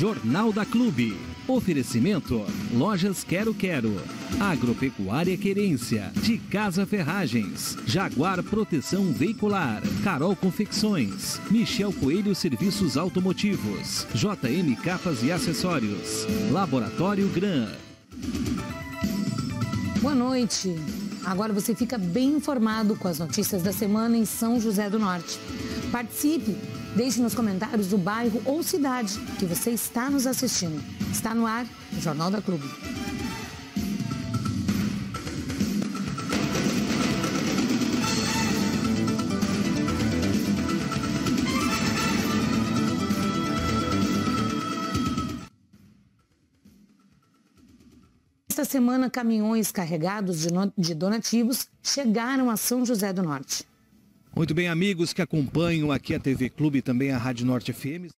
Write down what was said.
Jornal da Clube. Oferecimento: Lojas Quero Quero. Agropecuária Querência. De Casa Ferragens. Jaguar Proteção Veicular. Carol Confecções. Michel Coelho Serviços Automotivos. JM Capas e Acessórios. Laboratório Gran. Boa noite. Agora você fica bem informado com as notícias da semana em São José do Norte. Participe! Deixe nos comentários o bairro ou cidade que você está nos assistindo. Está no ar Jornal da Clube. Esta semana, caminhões carregados de donativos chegaram a São José do Norte. Muito bem, amigos que acompanham aqui a TV Clube e também a Rádio Norte FM.